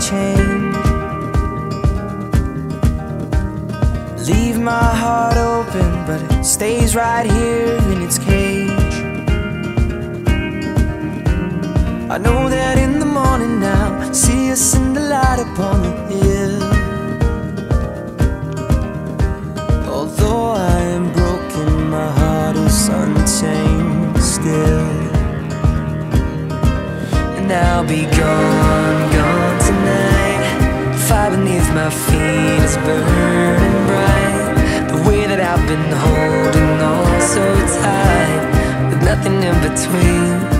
Change. Leave my heart open, but it stays right here in its cage. I know that in the morning now, see us in the light upon the hill. Although I am broken, my heart is untamed still. And I'll be gone, gone. Fire beneath my feet is burning bright. The way that I've been holding on so tight, with nothing in between.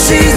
así.